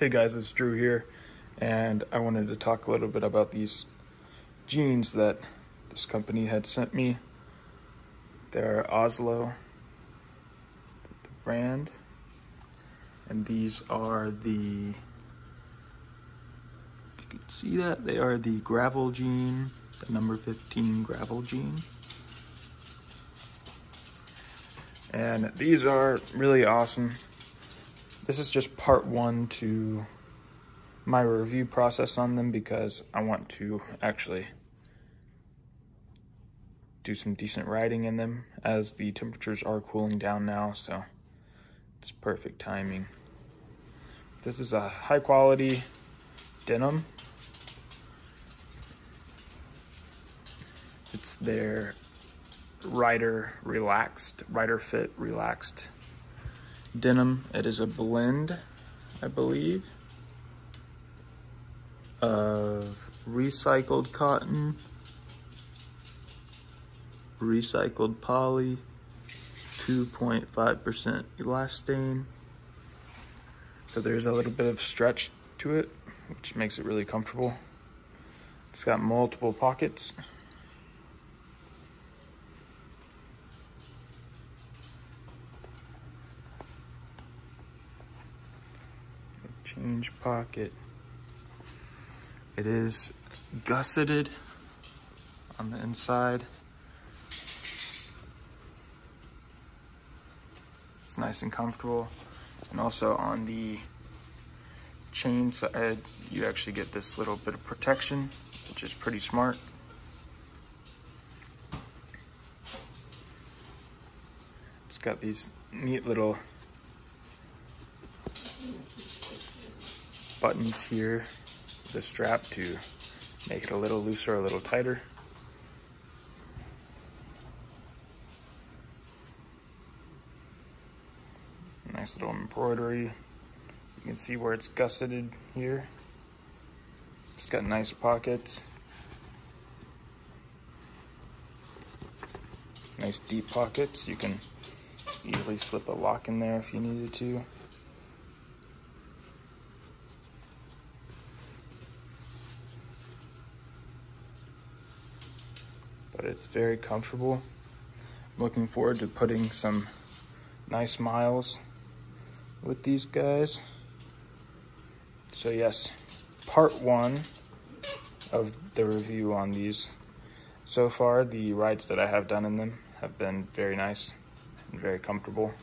Hey guys, it's Drew here, and I wanted to talk a little bit about these jeans that this company had sent me. They're Osloh, the brand, and these are the, you can see that, they are the gravel jean, the number 15 gravel jean. And these are really awesome. This is just part one to my review process on them because I want to actually do some decent riding in them as the temperatures are cooling down now, so it's perfect timing. This is a high quality denim. It's their rider relaxed, rider fit relaxed denim. It is a blend, I believe, of recycled cotton, recycled poly, 2.5% elastane. So there's a little bit of stretch to it, which makes it really comfortable. It's got multiple pockets. Change pocket. It is gusseted on the inside. It's nice and comfortable. And also on the chain side, you actually get this little bit of protection, which is pretty smart. It's got these neat little buttons here, the strap to make it a little looser, a little tighter. Nice little embroidery. You can see where it's gusseted here. It's got nice pockets. Nice deep pockets. You can easily slip a lock in there if you needed to. But it's very comfortable. I'm Looking forward to putting some nice miles with these guys. So yes, part one of the review on these. So far, the rides that I have done in them have been very nice and very comfortable.